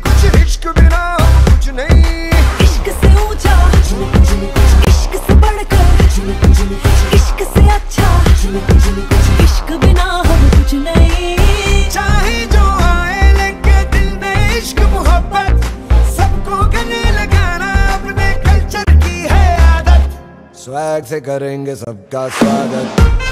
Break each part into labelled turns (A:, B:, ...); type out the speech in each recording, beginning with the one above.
A: कुछ इश्क बिना कुछ नहीं।
B: इश्क से ऊँचा इश्क से बढ़कर इश्क से अच्छा इश्क बिना हम कुछ नहीं।
A: चाहे जो आए लेके दिल में इश्क मोहब्बत सबको गले लगाना अपने कल्चर की है आदत। स्वैग से करेंगे सबका स्वागत।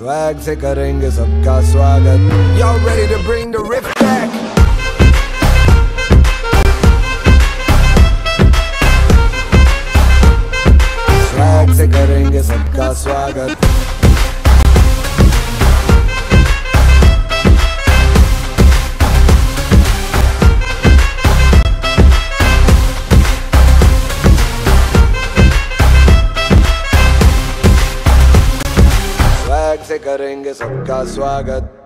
A: स्वैग से करेंगे सबका स्वागत Y'all ready to bring the riff back? से करेंगे सबका स्वागत करेंगे सबका स्वागत।